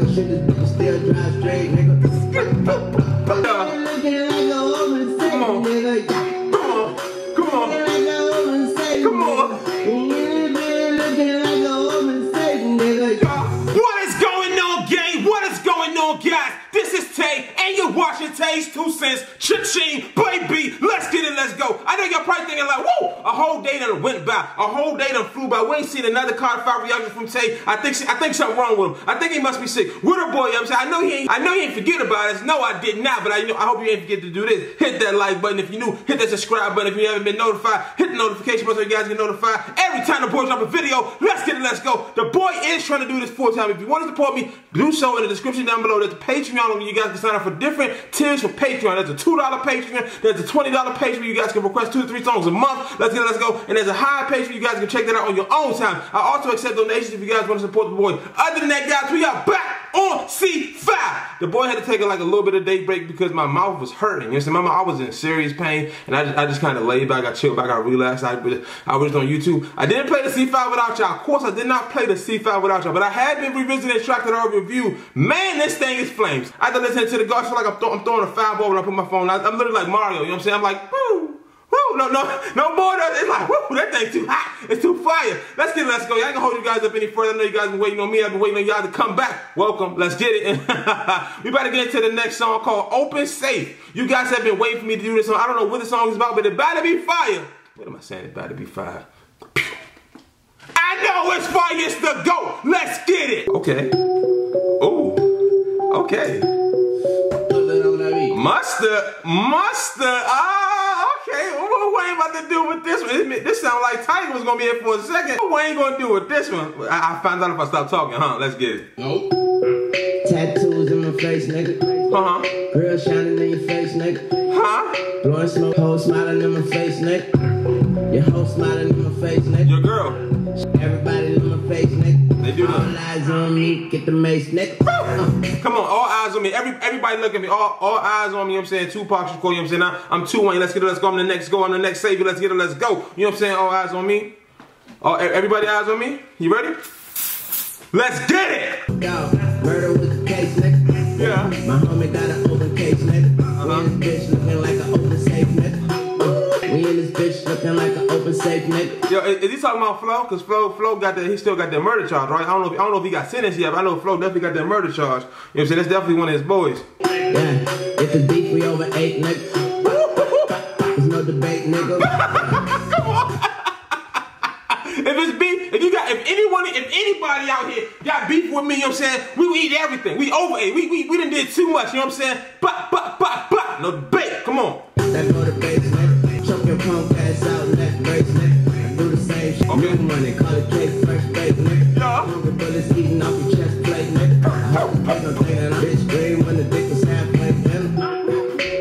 can shoot this bitch still drive straight, nigga. Come on. Come on. Come on. Nigga. Nigga. What is going on, gang? What is going on, guys? This is Tay, and you're watching Tay's Two Cents. Cha-ching, baby. Know y'all probably thinking like, whoa, a whole day done went by. A whole day done flew by. We ain't seen another Carter Five reaction from Tay. I think I think something wrong with him. I think he must be sick. With a boy, you know I'm saying? I know he ain't I know he ain't forget about us. No, I did not, but I know I hope you ain't forget to do this. Hit that like button if you new. Hit that subscribe button if you haven't been notified. Hit the notification button so you guys get notified. Every time the boy drop a video, let's get it, let's go. The boy is trying to do this full time. If you want to support me, do so in the description down below. There's a Patreon where you guys can sign up for different tiers for Patreon. There's a $2 Patreon. There's a $20 Patreon where you guys can request two to three songs a month. Let's get let's go. And there's a high Patreon. You guys can check that out on your own time. I also accept donations if you guys want to support the boy. Other than that, guys, we are back on C5. The boy had to take like a little bit of day break because my mouth was hurting. You know, saying? I was in serious pain, and I just, I just kind of laid back, I chilled back, I relaxed. I, I was on YouTube. I didn't play the C5 without y'all. Of course, I did not play the C5 without y'all, but I had been revisiting the track that I review. Man, this thing is flames. I had to listen to the guard, I feel like I'm, throw, I'm throwing a five ball when I put my phone. I, I'm literally like Mario. You know what I'm saying? I'm like, woo. No, no, no more. It's like, woo, that thing too hot. It's too fire. Let's get it, let's go. Y'all ain't gonna hold you guys up any further. I know you guys been waiting on me. I've been waiting on y'all to come back. Welcome. Let's get it. we better get into the next song called Open Safe. You guys have been waiting for me to do this song. I don't know what the song is about, but it better be fire. What am I saying? It better be fire. I know it's fire. It's the GOAT. Let's get it. Okay. Ooh. Okay. Mustard, mustard. Ah, Wayne about to do with this one? This, this sound like Tyga was gonna be here for a second. What Wayne gonna do with this one? I, I found out if I stop talking, huh? Let's get it. Nope. Tattoos in my face, nigga. Uh huh. Grill shining in your face, nigga. Huh? Blowing smoke, hoe smiling in my face, nigga. Your hoe smiling in my face, nigga. Your girl. Everybody in my face, nigga. They do All that. eyes on me, get the mace, nigga. Uh. Come on, all eyes on me. Every everybody look at me. All, all eyes on me. You know what I'm saying? Tupac Shakur, you know what I'm saying? I, I'm two Wayne. Let's get it. Let's go. I'm the next go. I'm the next savior. Let's get it. Let's go. You know what I'm saying? All eyes on me. All, everybody eyes on me. You ready? Let's get it. Yo, murder Yo, is, is he talking about Flo? Cause Flo, Flo got the, he still got that murder charge, right? I don't know, if, I don't know if he got sentenced yet, but I know Flo definitely got that murder charge. You know what I'm saying? That's definitely one of his boys. Yeah, if it's beef, we over eight, nigga. There's no debate, nigga. If it's beef, if you got, if anyone, if anybody out here got beef with me, you know what I'm saying? We eat everything. We over it. We, we, we done did too much, you know what I'm saying? But, but, but, but, no debate. Come on. New money, call it cake, first bait, nigga. Yeah. Hunger bullets eating off your chest plate, nigga. I hope you that I'm bitch green when the dick was halfway thin.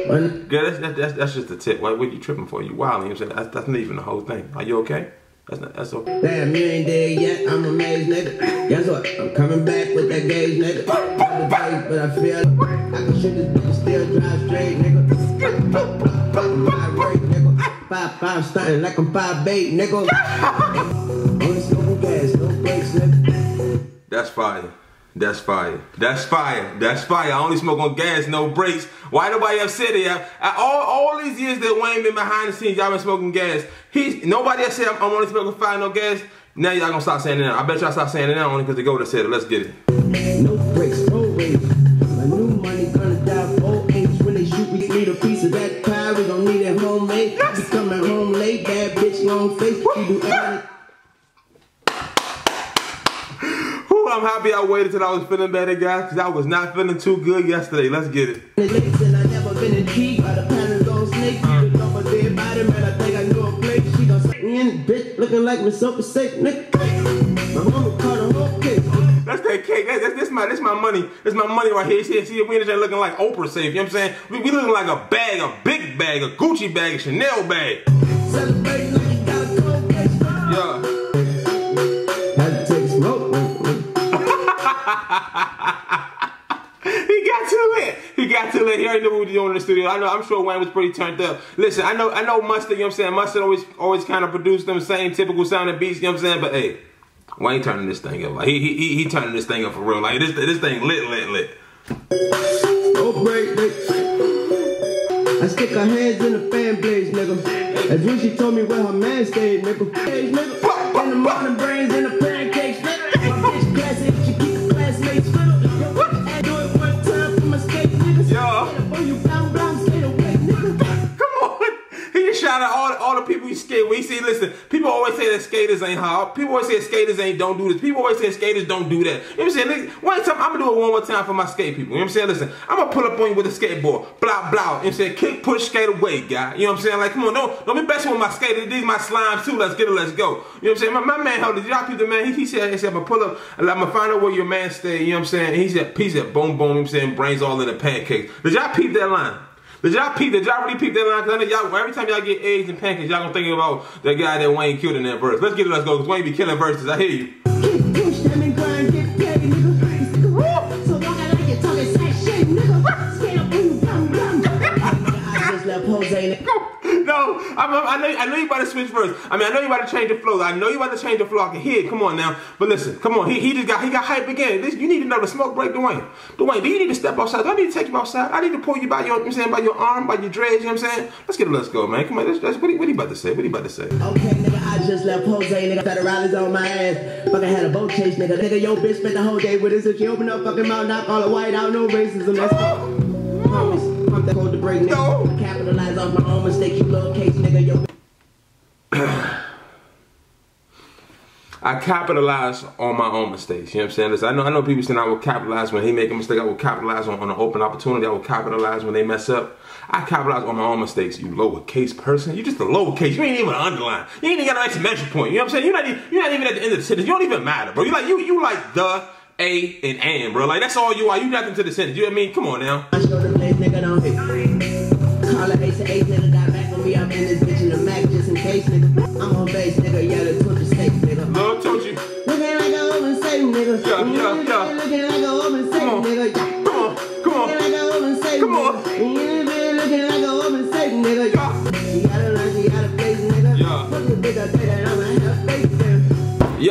When Yeah, that's, that's, that's, that's just a tip. What, what you tripping for? You wild, you know what I'm saying? That's, that's not even the whole thing. Are you okay? That's not, that's okay. Damn, you ain't dead yet. I'm amazed, nigga. Guess what? I'm coming back with that gauge, nigga. Other days, but I feel I can shoot this bitch still drive straight, nigga. My rate, nigga. Five five stunting like I'm five eight, nigga. That's fire. That's fire. That's fire. That's fire. I only smoke on gas, no brakes. Why nobody ever said it? I- All, all these years that Wayne been behind the scenes, y'all been smoking gas. He's nobody else said I'm, I'm only smoking fire, no gas. Now y'all gonna stop saying it now. I bet y'all stop saying it now only because the go to said it. Let's get it. No brakes, no race. My new money gonna die for H when they shoot. We need a piece of that pie. We gon' need it homemade. I be coming home late, bad bitch, long face. She do everything. I'm happy I waited till I was feeling better, guys, because I was not feeling too good yesterday. Let's get it. The licks and I never been intrigued by the patterns on snake. You look up a dead body, man. I think I know a place. She gon' suck me in, bitch, looking like Miss Super Safe, nigga. My mama caught a whole case. That's that cake. That, that's this my this my money. This my money right here. See, see, we in there looking like Oprah safe. You know what I'm saying? We, we looking like a bag, a big bag, a Gucci bag, a Chanel bag. He got too lit. He got too lit. He already knew what we were doing in the studio. I know. I'm sure Wayne was pretty turned up. Listen, I know. I know Mustard. You know what I'm saying? Mustard always, always kind of produced them same typical sounding beats. You know what I'm saying? But hey, Wayne turning this thing up. Like he he he turning this thing up for real. Like this this thing lit lit lit. Oh, break, break. I stick her hands in the fan blades, nigga. That's when she told me where her man stayed, nigga. Hey, nigga. In the morning, brains in the all, all the people he skate. He see, listen, people always say that skaters ain't hard. People always say skaters ain't don't do this. People always say skaters don't do that. You know what I'm saying? One time, I'm gonna do it one more time for my skate people. You know what I'm saying? Listen, I'm gonna pull up on you with a skateboard. Blah, blah. You know what I'm saying? Kick, push, skate away, guy. You know what I'm saying? Like, come on, don't, don't be messing with my skaters. These my slimes too. Let's get it, let's go. You know what I'm saying? My, my man, held it. Y'all people, man, he, he said, he said, I'm gonna pull up, I'm gonna find out where your man stay. You know what I'm saying? He said, he said, boom, boom, you know what I'm saying? Brains all in the pancakes. Did y'all peep that line? Did y'all peep? Did y'all really peep that line? Cause I know y'all. Every time y'all get eggs and pancakes, y'all gonna think about that guy that Wayne killed in that verse. Let's get it. Let's go. Cause Wayne be killing verses. I hear you. I'm, I'm- I know. I know you about to switch verse. I mean, I know you about to change the flow. I know you about to change the flow. I can hear it. Come on now. But listen, come on. He, he just got he got hype again. This, you need the smoke break, Dwayne. Dwayne, do you need to step outside? Do I need to take you outside? I need to pull you by your, you know I'm saying, by your arm, by your dreads. You know what I'm saying? Let's get it. Let's go, man. Come on. Let's, let's, what, he, what he about to say? What he about to say? Okay, nigga, I just left Jose, nigga. Federales on my ass. Fucking had a boat chase, nigga. Nigga, yo, bitch spent the whole day with us. If she open up fucking mouth, knock all the white out, no racism. Let's go. Promise. Pump that hold the break, nigga. No. Capitalize off my own mistake, you nigga. Yo, I capitalize on my own mistakes. You know what I'm saying? Listen, I know I know people saying I will capitalize when he make a mistake. I will capitalize on, on an open opportunity. I will capitalize when they mess up. I capitalize on my own mistakes. You lowercase person. You just a lowercase. You ain't even an underline. You ain't even got an exclamation point. You know what I'm saying? You're not even, you're not even at the end of the sentence. You don't even matter, bro. You like you you like the a and and, bro. Like that's all you are. You nothing to the sentence. You know what I mean? Come on now. I show the place, nigga, don't hit. Call a ace to ace, nigga, got back on me. I'm in this bitch in the Mac just in case, nigga. I'm on base, nigga, yeah, the twitch steak, nigga. Love told you. Looking like an open safe, nigga. Yeah, yeah, yeah. Looking like an open safe, nigga. Come on. Come on. Looking like an open safe, Come on.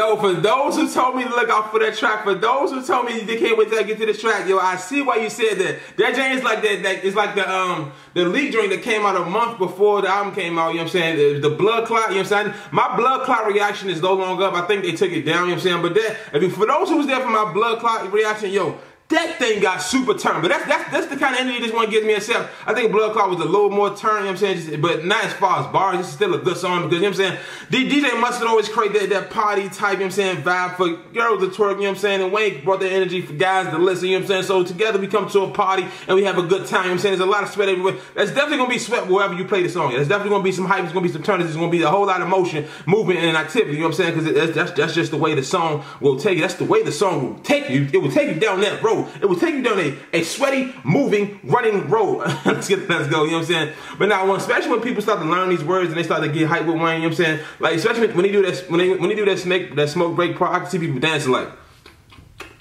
Yo, for those who told me to look out for that track, for those who told me they can't wait till I get to this track, yo, I see why you said that. That James like that, that it's like the um the leak drink that came out a month before the album came out, you know what I'm saying? The, the blood clot, you know what I'm saying? My blood clot reaction is no longer up. I think they took it down, you know what I'm saying? But that if you, for those who was there for my blood clot reaction, yo, that thing got super turned. But that's that's that's the kind of energy this one gives me itself. I think Blood Clot was a little more turned, you know what I'm saying? Just- but not as far as bars. This is still a good song because you know what I'm saying? DJ Mustard always create that, that party type, you know what I'm saying, vibe for girls to twerk, you know what I'm saying? And Wayne brought that energy for guys to listen, you know what I'm saying? So together we come to a party and we have a good time, you know what I'm saying? There's a lot of sweat everywhere. There's definitely gonna be sweat wherever you play the song. There's definitely gonna be some hype, there's gonna be some turns, there's gonna be a whole lot of motion, movement, and activity, you know what I'm saying? Because that's, that's, that's just the way the song will take you. That's the way the song will take you. It will take you down that road. It was you down a, a sweaty, moving, running road. let's get let's go, you know what I'm saying? But now when especially when people start to learn these words and they start to get hype with Wayne, you know what I'm saying? Like especially when they do that when they when they do that snake that smoke break I can see people dancing like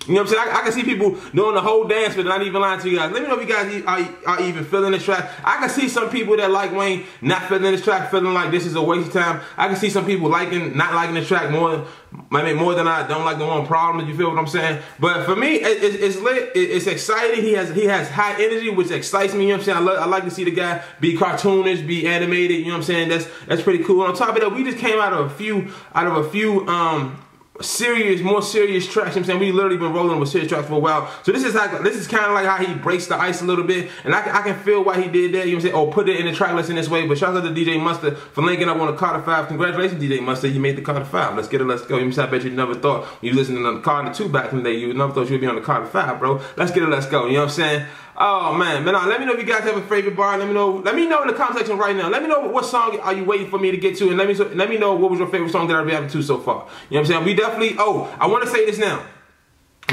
you know what I'm saying? I, I can see people doing the whole dance, but not even lying to you guys. Let me know if you guys are, are even feeling this track. I can see some people that like Wayne not feeling this track, feeling like this is a waste of time. I can see some people liking, not liking the track more, maybe more than I don't like the one problem. You feel what I'm saying? But for me, it, it, it's lit. It, it's exciting. He has he has high energy, which excites me. You know what I'm saying? I, I like to see the guy be cartoonish, be animated. You know what I'm saying? That's that's pretty cool. And on top of that, we just came out of a few out of a few um serious, more serious tracks. You know I'm saying we literally been rolling with serious tracks for a while. So this is like this is kind of like how he breaks the ice a little bit, and I, can- I can feel why he did that. You know what I'm saying? Or put it in the track list in this way. But shout out to DJ Mustard for linking up on the Carter Five. Congratulations, DJ Mustard. You made the Carter Five. Let's get it. Let's go. You know? I bet you never thought when you listening to the Carter Two back in the day, you never thought you'd be on the Carter Five, bro. Let's get it. Let's go. You know what I'm saying? Oh man, man, let me know if you guys have a favorite bar. Let me know. Let me know in the comment section right now. Let me know what song are you waiting for me to get to, and let me let me know what was your favorite song that I've reacted to so far. You know what I'm saying? We definitely. Oh, I want to say this now.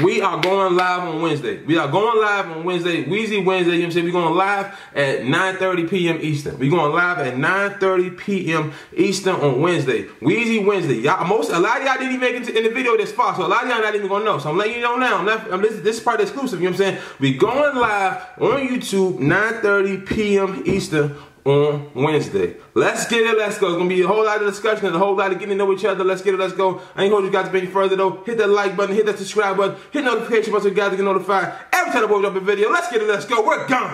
We are going live on Wednesday. We are going live on Wednesday, Wheezy Wednesday. You know what I'm saying? We're going live at 9:30 p.m. Eastern. We're going live at 9:30 p.m. Eastern on Wednesday. Wheezy Wednesday. Y'all, most a lot of y'all didn't even make it in the video this far, so a lot of y'all not even gonna know. So I'm letting you know now. I'm not, I'm, this, this is part exclusive. You know what I'm saying? We're going live on YouTube 9:30 p.m. Eastern on Wednesday. Let's get it, let's go. It's gonna be a whole lot of discussion and a whole lot of getting to know each other. Let's get it, let's go. I ain't hold you guys any further though. Hit that like button, hit that subscribe button, hit notification button so you guys get notified every time I post up a video. Let's get it, let's go. We're gone.